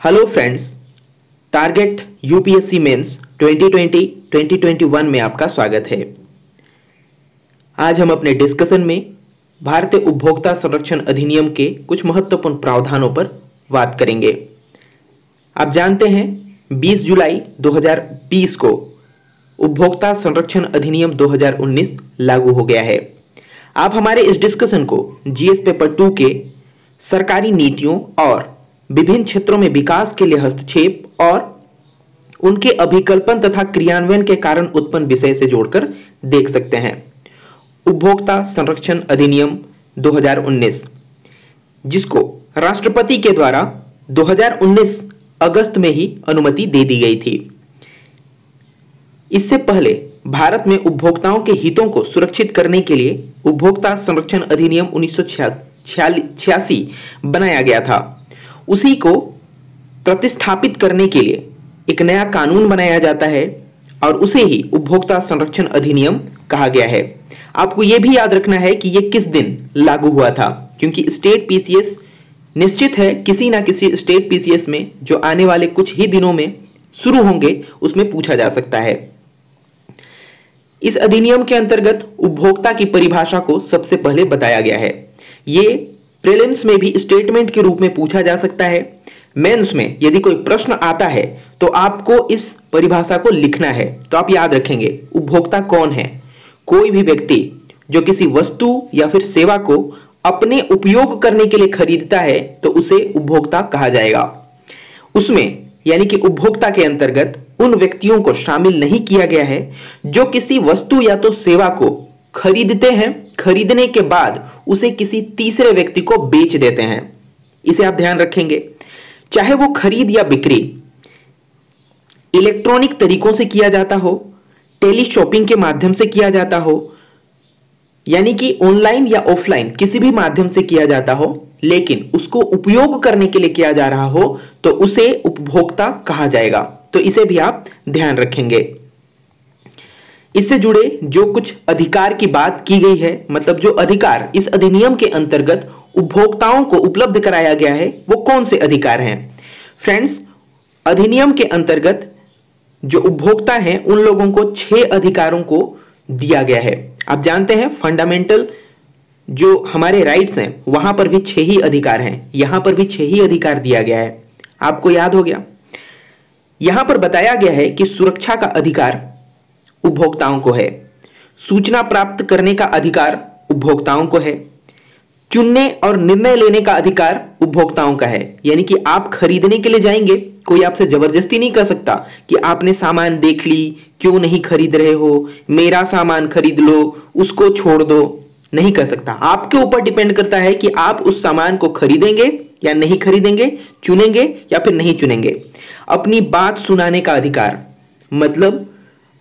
Hello friends target UPSC mains 2020 2021 में आपका स्वागत है। आज हम अपने डिस्कशन में भारतीय उपभोक्ता संरक्षण अधिनियम के कुछ महत्वपूर्ण प्रावधानों पर बात करेंगे। आप जानते हैं 20 जुलाई 2020 को उपभोक्ता संरक्षण अधिनियम 2019 लागू हो गया है। आप हमारे इस डिस्कशन को जीएस पेपर टू के सरकारी नीतियों और विभिन्न क्षेत्रों में विकास के लिए हस्तक्षेप और उनके अभिकल्पन तथा क्रियान्वयन के कारण उत्पन्न विषय से जोड़कर देख सकते हैं। उपभोक्ता संरक्षण अधिनियम 2019 जिसको राष्ट्रपति के द्वारा 2019 अगस्त में ही अनुमति दे दी गई थी। इससे पहले भारत में उपभोक्ताओं के हितों को सुरक्षित करने के लिए उपभोक्ता संरक्षण अधिनियम उन्नीस सौ छियासी बनाया गया था। उसी को प्रतिस्थापित करने के लिए एक नया कानून बनाया जाता है और उसे ही उपभोक्ता संरक्षण अधिनियम कहा गया है। आपको यह भी याद रखना है कि यह किस दिन लागू हुआ था, क्योंकि स्टेट पीसीएस निश्चित है किसी ना किसी स्टेट पीसीएस में जो आने वाले कुछ ही दिनों में शुरू होंगे, उसमें पूछा जा सकता है। इस अधिनियम के अंतर्गत उपभोक्ता की परिभाषा को सबसे पहले बताया गया है। ये प्रीलिम्स में भी स्टेटमेंट के रूप में पूछा जा सकता है। मेंस में यदि कोई प्रश्न आता है तो आपको इस परिभाषा को लिखना है। तो आप याद रखेंगे, उपभोक्ता कौन है? कोई भी व्यक्ति जो किसी वस्तु या फिर सेवा को अपने उपयोग करने के लिए खरीदता है तो उसे उपभोक्ता कहा जाएगा। उसमें, यानी कि उपभोक्ता के अंतर्गत, उन व्यक्तियों को शामिल नहीं किया गया है, जो किसी वस्तु या तो सेवा को खरीदते हैं खरीदने के बाद उसे किसी तीसरे व्यक्ति को बेच देते हैं। इसे आप ध्यान रखेंगे। चाहे वो खरीद या बिक्री, इलेक्ट्रॉनिक तरीकों से किया जाता हो टेली शॉपिंग के माध्यम से किया जाता हो, यानी कि ऑनलाइन या ऑफलाइन किसी भी माध्यम से किया जाता हो, लेकिन उसको उपयोग करने के लिए किया जा रहा हो तो उसे उपभोक्ता कहा जाएगा। तो इसे भी आप ध्यान रखेंगे। इससे जुड़े जो कुछ अधिकार की बात की गई है मतलब जो अधिकार इस अधिनियम के अंतर्गत उपभोक्ताओं को उपलब्ध कराया गया है, वो कौन से अधिकार हैं? फ्रेंड्स अधिनियम के अंतर्गत जो उपभोक्ता हैं, उन लोगों को छह अधिकारों को दिया गया है। आप जानते हैं फंडामेंटल जो हमारे राइट्स हैं, वहाँ पर भी छह ही अधिकार हैं। यहाँ पर भी छह ही अधिकार दिया गया है। आपको याद हो गया? यहाँ पर बताया गया है कि सुरक्षा का अधिकार उपभोक्ताओं को है। सूचना प्राप्त करने का अधिकार उपभोक्ताओं को है। चुनने और निर्णय लेने का अधिकार उपभोक्ताओं का है। यानी कि आप खरीदने के लिए जाएँगे, कोई आपसे ज़बरदस्ती नहीं कर सकता कि आपने सामान देख ली, क्यों नहीं खरीद रहे हो, मेरा सामान खरीद लो, उसको छोड़ दो। नहीं कर सकता। आपके ऊपर डिपेंड करता है कि आप उस सामान को खरीदेंगे या नहीं खरीदेंगे, चुनेंगे या फिर नहीं चुनेंगे। अपनी बात सुनाने का अधिकार। मतलब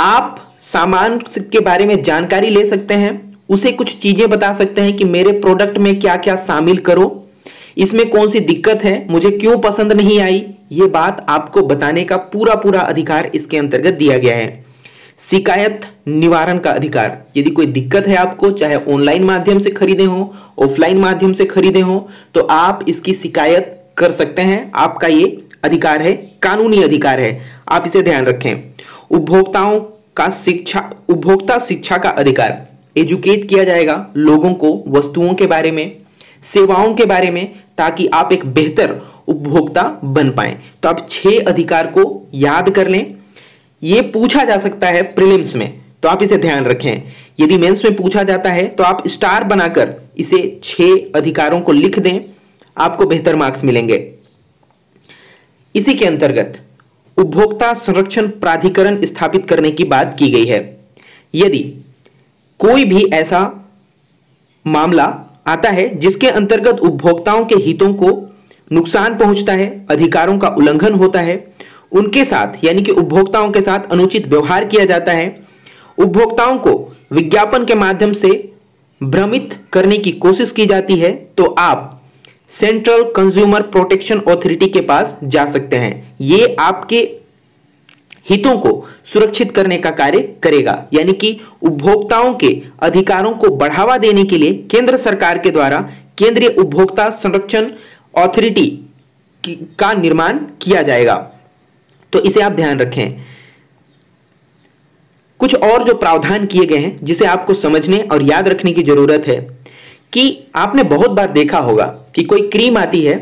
आप सामान के बारे में जानकारी ले सकते हैं, उसे कुछ चीज़ें बता सकते हैं कि मेरे प्रोडक्ट में क्या क्या शामिल करो। इसमें कौन सी दिक्कत है, मुझे क्यों पसंद नहीं आई, ये बात आपको बताने का पूरा पूरा अधिकार इसके अंतर्गत दिया गया है। शिकायत निवारण का अधिकार। यदि कोई दिक्कत है आपको, चाहे ऑनलाइन माध्यम से खरीदे हो ऑफलाइन माध्यम से खरीदे हो तो आप इसकी शिकायत कर सकते हैं। आपका ये अधिकार है, कानूनी अधिकार है। आप इसे ध्यान रखें। उपभोक्ताओं का शिक्षा, उपभोक्ता शिक्षा का अधिकार। एजुकेट किया जाएगा लोगों को वस्तुओं के बारे में, सेवाओं के बारे में, ताकि आप एक बेहतर उपभोक्ता बन पाए। तो आप छह अधिकार को याद कर लें। यह पूछा जा सकता है प्रिलिम्स में तो आप इसे ध्यान रखें। यदि मेंस में पूछा जाता है तो आप स्टार बनाकर इसे छह अधिकारों को लिख दें। आपको बेहतर मार्क्स मिलेंगे। इसी के अंतर्गत उपभोक्ता संरक्षण प्राधिकरण स्थापित करने की बात की गई है। यदि कोई भी ऐसा मामला आता है जिसके अंतर्गत उपभोक्ताओं के हितों को नुकसान पहुँचता है, अधिकारों का उल्लंघन होता है, उनके साथ, यानी कि उपभोक्ताओं के साथ अनुचित व्यवहार किया जाता है, उपभोक्ताओं को विज्ञापन के माध्यम से भ्रमित करने की कोशिश की जाती है तो आप सेंट्रल कंज्यूमर प्रोटेक्शन ऑथोरिटी के पास जा सकते हैं। ये आपके हितों को सुरक्षित करने का कार्य करेगा। यानी कि उपभोक्ताओं के अधिकारों को बढ़ावा देने के लिए केंद्र सरकार के द्वारा केंद्रीय उपभोक्ता संरक्षण ऑथोरिटी का निर्माण किया जाएगा। तो इसे आप ध्यान रखें। कुछ और जो प्रावधान किए गए हैं, जिसे आपको समझने और याद रखने की ज़रूरत है, कि आपने बहुत बार देखा होगा कि कोई क्रीम आती है,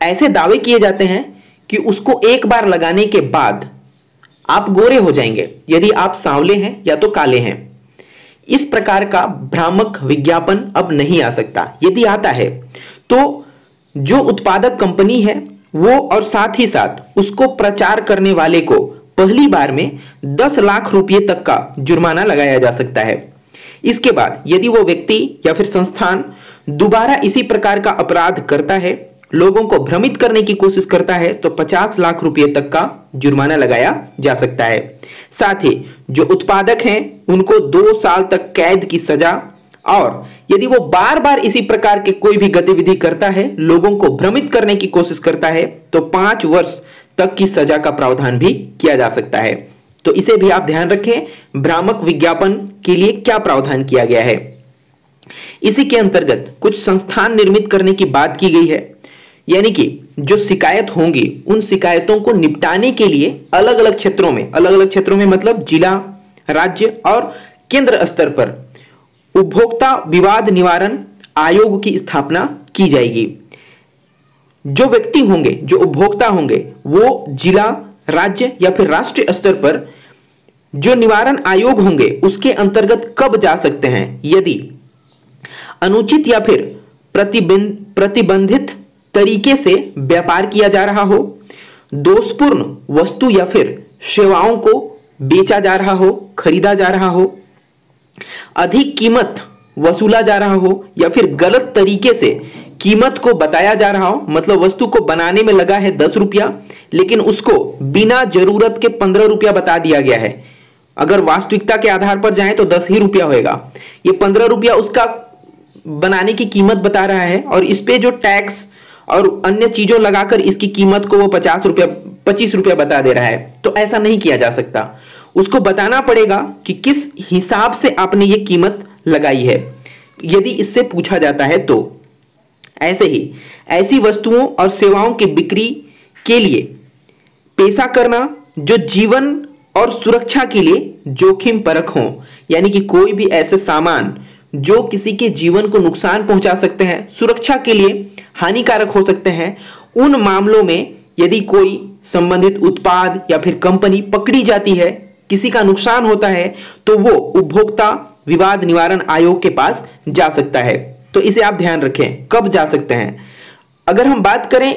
ऐसे दावे किए जाते हैं कि उसको एक बार लगाने के बाद आप गोरे हो जाएँगे, यदि आप सांवले हैं या तो काले हैं। इस प्रकार का भ्रामक विज्ञापन अब नहीं आ सकता। यदि आता है तो जो उत्पादक कंपनी है, वो और साथ ही साथ उसको प्रचार करने वाले को पहली बार में 10 लाख रुपए तक का जुर्माना लगाया जा सकता है। इसके बाद यदि वो व्यक्ति या फिर संस्थान दोबारा इसी प्रकार का अपराध करता है, लोगों को भ्रमित करने की कोशिश करता है तो 50 लाख रुपए तक का जुर्माना लगाया जा सकता है। साथ ही, जो उत्पादक हैं, उनको दो साल तक कैद की सजा और यदि वो बार बार इसी प्रकार के कोई भी गतिविधि करता है, लोगों को भ्रमित करने की कोशिश करता है तो पाँच वर्ष तक की सजा का प्रावधान भी किया जा सकता है। तो इसे भी आप ध्यान रखें, भ्रामक विज्ञापन के लिए क्या प्रावधान किया गया है? इसी के अंतर्गत कुछ संस्थान निर्मित करने की बात की गई है। यानी कि जो शिकायत होंगी, उन शिकायतों को निपटाने के लिए अलग अलग क्षेत्रों में अलग अलग क्षेत्रों में मतलब जिला, राज्य और केंद्र स्तर पर उपभोक्ता विवाद निवारण आयोग की स्थापना की जाएगी। जो व्यक्ति होंगे, जो उपभोक्ता होंगे, वो जिला, राज्य या फिर राष्ट्रीय स्तर पर जो निवारण आयोग होंगे, उसके अंतर्गत कब जा सकते हैं? यदि अनुचित या फिर प्रतिबंधित तरीके से व्यापार किया जा रहा हो, दोषपूर्ण वस्तु या फिर सेवाओं को बेचा जा रहा हो, खरीदा जा रहा हो, अधिक कीमत वसूला जा रहा हो या फिर गलत तरीके से कीमत को बताया जा रहा हो मतलब वस्तु को बनाने में लगा है दस रुपया, लेकिन उसको बिना ज़रूरत के पंद्रह रुपया बता दिया गया है। अगर वास्तविकता के आधार पर जाए तो दस ही रुपया होगा ये पंद्रह रुपया उसका बनाने की कीमत बता रहा है और इस पे जो टैक्स और अन्य चीज़ों लगाकर इसकी कीमत को वो पचास रुपया, पच्चीस रुपया बता दे रहा है। तो ऐसा नहीं किया जा सकता। उसको बताना पड़ेगा कि किस हिसाब से आपने ये कीमत लगाई है। यदि इससे पूछा जाता है तो। ऐसे ही, ऐसी वस्तुओं और सेवाओं की बिक्री के लिए पैसा करना जो जीवन और सुरक्षा के लिए जोखिम परख हो, यानी कि कोई भी ऐसे सामान जो किसी के जीवन को नुकसान पहुँचा सकते हैं, सुरक्षा के लिए हानिकारक हो सकते हैं, उन मामलों में यदि कोई संबंधित उत्पाद या फिर कंपनी पकड़ी जाती है, किसी का नुकसान होता है तो वो उपभोक्ता विवाद निवारण आयोग के पास जा सकता है। तो इसे आप ध्यान रखें, कब जा सकते हैं। अगर हम बात करें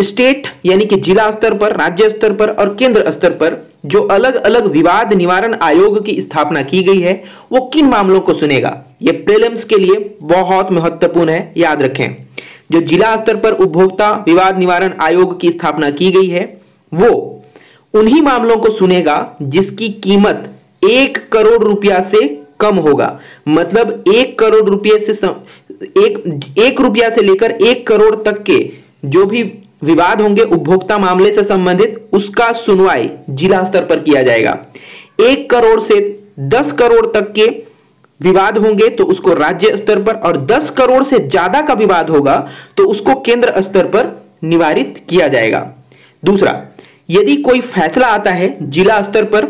स्टेट, यानी कि जिला स्तर पर, राज्य स्तर पर और केंद्र स्तर पर जो अलग अलग विवाद निवारण आयोग की स्थापना की गई है वो किन मामलों को सुनेगा? ये प्रीलिम्स के लिए बहुत महत्वपूर्ण है याद रखें। जो जिला स्तर पर उपभोक्ता विवाद निवारण आयोग की स्थापना की गई है वो उन्हीं मामलों को सुनेगा जिसकी कीमत एक करोड़ रुपया से कम होगा। मतलब एक करोड़ रुपये से सम, एक एक रुपया से लेकर एक करोड़ तक के जो भी विवाद होंगे, उपभोक्ता मामले से संबंधित, उसका सुनवाई जिला स्तर पर किया जाएगा। एक करोड़ से दस करोड़ तक के विवाद होंगे तो उसको राज्य स्तर पर, और दस करोड़ से ज़्यादा का विवाद होगा तो उसको केंद्र स्तर पर निवारित किया जाएगा। दूसरा, यदि कोई फैसला आता है जिला स्तर पर,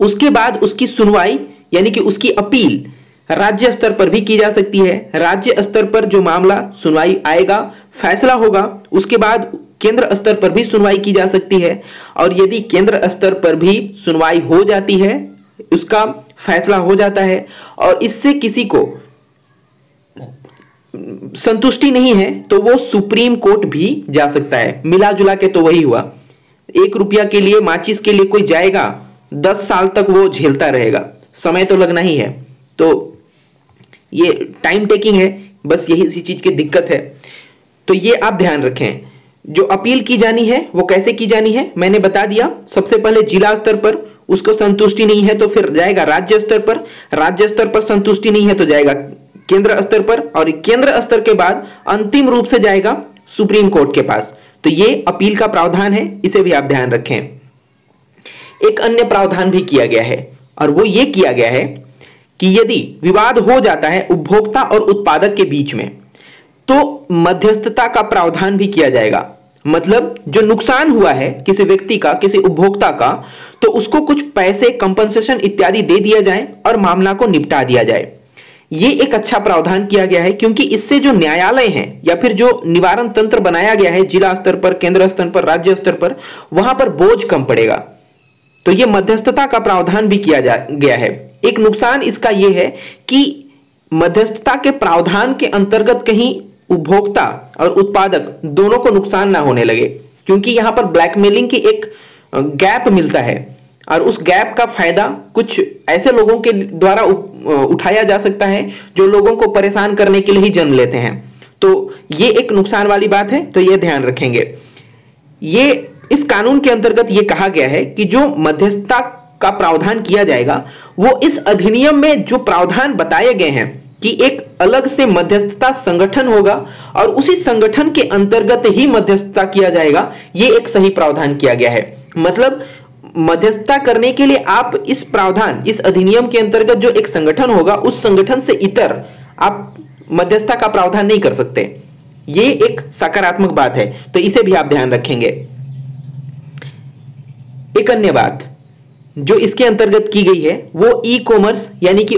उसके बाद उसकी सुनवाई, यानी कि उसकी अपील, राज्य स्तर पर भी की जा सकती है। राज्य स्तर पर जो मामला सुनवाई आएगा फैसला होगा, उसके बाद केंद्र स्तर पर भी सुनवाई की जा सकती है। और यदि केंद्र स्तर पर भी सुनवाई हो जाती है, उसका फैसला हो जाता है। और इससे किसी को संतुष्टि नहीं है तो वो सुप्रीम कोर्ट भी जा सकता है। मिला जुला के तो वही हुआ। एक रुपया के लिए, माचिस के लिए कोई जाएगा, दस साल तक वो झेलता रहेगा। समय तो लगना ही है। तो ये टाइम टेकिंग है, बस यही इसी चीज़ की दिक्कत है। तो ये आप ध्यान रखें। जो अपील की जानी है, वो कैसे की जानी है? मैंने बता दिया, सबसे पहले जिला स्तर पर उसको संतुष्टि नहीं है तो फिर जाएगा राज्य स्तर पर। राज्य स्तर पर संतुष्टि नहीं है तो जाएगा केंद्र स्तर पर और केंद्र स्तर के बाद अंतिम रूप से जाएगा सुप्रीम कोर्ट के पास। तो ये अपील का प्रावधान है, इसे भी आप ध्यान रखें। एक अन्य प्रावधान भी किया गया है और वो ये किया गया है कि यदि विवाद हो जाता है, उपभोक्ता और उत्पादक के बीच में तो मध्यस्थता का प्रावधान भी किया जाएगा। मतलब जो नुकसान हुआ है किसी व्यक्ति का, किसी उपभोक्ता का तो उसको कुछ पैसे कंपनसेशन इत्यादि दे दिया जाए और मामला को निपटा दिया जाए। ये एक अच्छा प्रावधान किया गया है क्योंकि इससे जो न्यायालय हैं या फिर जो निवारण तंत्र बनाया गया है जिला स्तर पर, केंद्र स्तर पर, राज्य स्तर पर, वहाँ पर बोझ कम पड़ेगा। तो यह मध्यस्थता का प्रावधान भी किया जा, गया है। एक नुकसान इसका यह है कि मध्यस्थता के प्रावधान के अंतर्गत कहीं उपभोक्ता और उत्पादक दोनों को नुकसान ना होने लगे, क्योंकि यहाँ पर ब्लैकमेलिंग की एक गैप मिलता है। और उस गैप का फ़ायदा कुछ ऐसे लोगों के द्वारा उठाया जा सकता है, जो लोगों को परेशान करने के लिए ही जन्म लेते हैं। तो ये एक नुकसान वाली बात है तो ये ध्यान रखेंगे। ये, इस कानून के अंतर्गत ये कहा गया है कि जो मध्यस्थता का प्रावधान किया जाएगा, वो इस अधिनियम में जो प्रावधान बताए गए हैं कि एक अलग से मध्यस्थता संगठन होगा और उसी संगठन के अंतर्गत ही मध्यस्थता किया जाएगा। ये एक सही प्रावधान किया गया है। मतलब मध्यस्थता करने के लिए आप इस प्रावधान, इस अधिनियम के अंतर्गत जो एक संगठन होगा, उस संगठन से इतर आप मध्यस्थता का प्रावधान नहीं कर सकते। ये एक सकारात्मक बात है। तो इसे भी आप ध्यान रखेंगे। एक अन्य बात जो इसके अंतर्गत की गई है, वो ई कॉमर्स यानी कि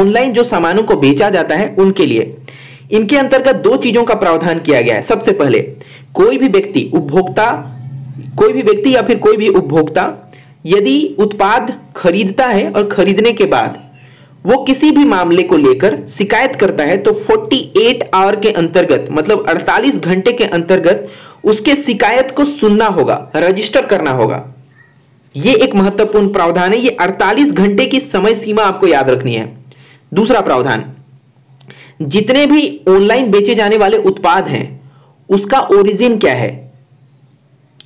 ऑनलाइन जो सामानों को बेचा जाता है, उनके लिए। इनके अंतर्गत दो चीज़ों का प्रावधान किया गया है। सबसे पहले, कोई भी व्यक्ति, उपभोक्ता, कोई भी व्यक्ति या फिर कोई भी उपभोक्ता, यदि उत्पाद खरीदता है और खरीदने के बाद वो किसी भी मामले को लेकर शिकायत करता है तो 48 आवर के अंतर्गत मतलब 48 घंटे के अंतर्गत, उसके शिकायत को सुनना होगा, रजिस्टर करना होगा। यह एक महत्वपूर्ण प्रावधान है, ये 48 घंटे की समय सीमा आपको याद रखनी है। दूसरा प्रावधान, जितने भी ऑनलाइन बेचे जाने वाले उत्पाद हैं, उसका ओरिजिन क्या है?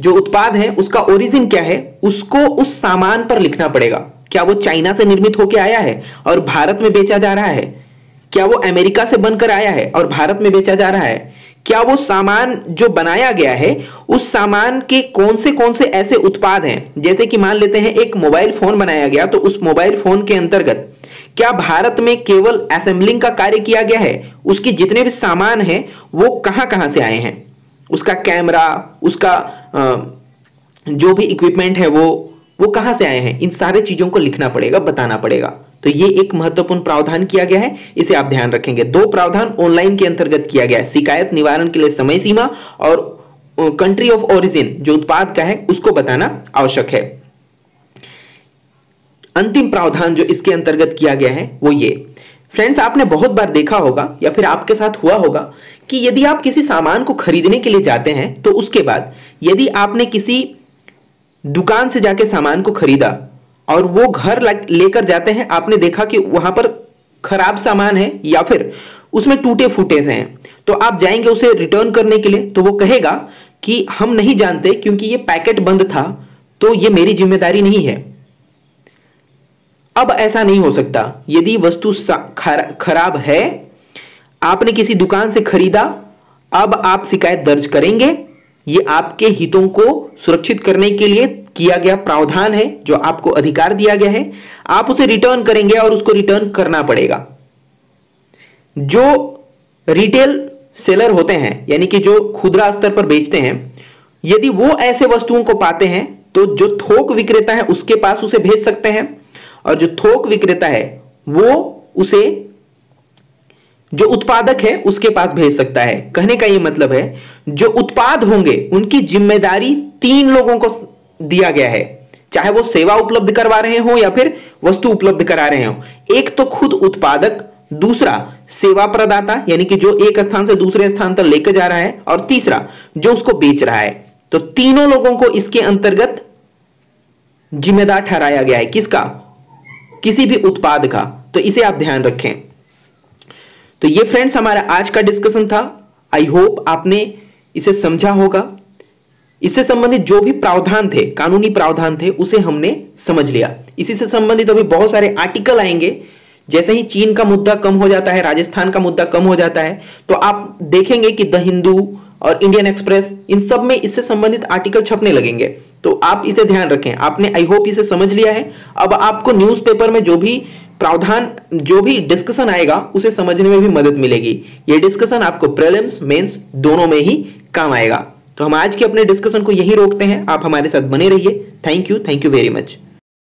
जो उत्पाद है, उसका ओरिजिन क्या है, उसको उस सामान पर लिखना पड़ेगा। क्या वो चाइना से निर्मित होकर आया है और भारत में बेचा जा रहा है? क्या वो अमेरिका से बनकर आया है और भारत में बेचा जा रहा है? क्या वो सामान जो बनाया गया है, उस सामान के कौन से कौन से ऐसे उत्पाद हैं? जैसे कि मान लेते हैं, एक मोबाइल फ़ोन बनाया गया तो उस मोबाइल फ़ोन के अंतर्गत क्या भारत में केवल असेंबलिंग का कार्य किया गया है? उसके जितने भी सामान हैं, वो कहाँ कहाँ से आए हैं? उसका कैमरा, उसका जो भी इक्विपमेंट है, वो वो कहाँ से आए हैं? इन सारे चीज़ों को लिखना पड़ेगा, बताना पड़ेगा। तो ये एक महत्वपूर्ण प्रावधान किया गया है, इसे आप ध्यान रखेंगे। दो प्रावधान ऑनलाइन के अंतर्गत किया गया है, शिकायत निवारण के लिए समय सीमा और कंट्री ऑफ़ ओरिजिन जो उत्पाद का है, उसको बताना आवश्यक है। अंतिम प्रावधान जो इसके अंतर्गत किया गया है, वो ये। फ्रेंड्स, आपने बहुत बार देखा होगा, या फिर आपके साथ हुआ होगा, कि यदि आप किसी सामान को खरीदने के लिए जाते हैं तो उसके बाद, यदि आपने किसी दुकान से जाके सामान को खरीदा और वो घर लेकर जाते हैं। आपने देखा कि वहाँ पर खराब सामान है या फिर उसमें टूटे फूटे हैं। तो आप जाएँगे उसे रिटर्न करने के लिए। तो वो कहेगा कि हम नहीं जानते क्योंकि ये पैकेट बंद था तो ये मेरी ज़िम्मेदारी नहीं है। अब ऐसा नहीं हो सकता। यदि वस्तु खराब है, आपने किसी दुकान से खरीदा, अब आप शिकायत दर्ज करेंगे। ये आपके हितों को सुरक्षित करने के लिए किया गया प्रावधान है, जो आपको अधिकार दिया गया है। आप उसे रिटर्न करेंगे और उसको रिटर्न करना पड़ेगा। जो रिटेल सेलर होते हैं, यानी कि जो खुदरा स्तर पर बेचते हैं, यदि वो ऐसे वस्तुओं को पाते हैं तो जो थोक विक्रेता है उसके पास उसे भेज सकते हैं, और जो थोक विक्रेता है, वो उसे जो उत्पादक है, उसके पास भेज सकता है। कहने का यह मतलब है, जो उत्पाद होंगे, उनकी ज़िम्मेदारी तीन लोगों को दिया गया है। चाहे वो सेवा उपलब्ध करवा रहे हो या फिर वस्तु उपलब्ध करा रहे हो। एक तो खुद उत्पादक, दूसरा सेवा प्रदाता, यानी कि जो एक स्थान से दूसरे स्थान तक लेकर जा रहा है, और तीसरा जो उसको बेच रहा है। तो तीनों लोगों को इसके अंतर्गत जिम्मेदार ठहराया गया है। किसका? किसी भी उत्पाद का। तो इसे आप ध्यान रखें। तो ये फ्रेंड्स हमारा आज का डिस्कशन था। आई होप आपने इसे समझा होगा। इससे संबंधित जो भी प्रावधान थे, कानूनी प्रावधान थे, उसे हमने समझ लिया। इसी से संबंधित अभी बहुत सारे आर्टिकल आएँगे। जैसे ही चीन का मुद्दा कम हो जाता है, राजस्थान का मुद्दा कम हो जाता है तो आप देखेंगे कि द हिंदू और इंडियन एक्सप्रेस इन सब में इससे संबंधित आर्टिकल छपने लगेंगे। तो आप इसे ध्यान रखें। आपने आई होप इसे समझ लिया है। अब आपको न्यूज़पेपर में जो भी प्रावधान जो भी डिस्कशन आएगा, उसे समझने में भी मदद मिलेगी। ये डिस्कशन आपको प्रेलिम्स मेंस दोनों में ही काम आएगा। तो हम आज के अपने डिस्कशन को यही रोकते हैं। आप हमारे साथ बने रहिए। Thank you thank you very much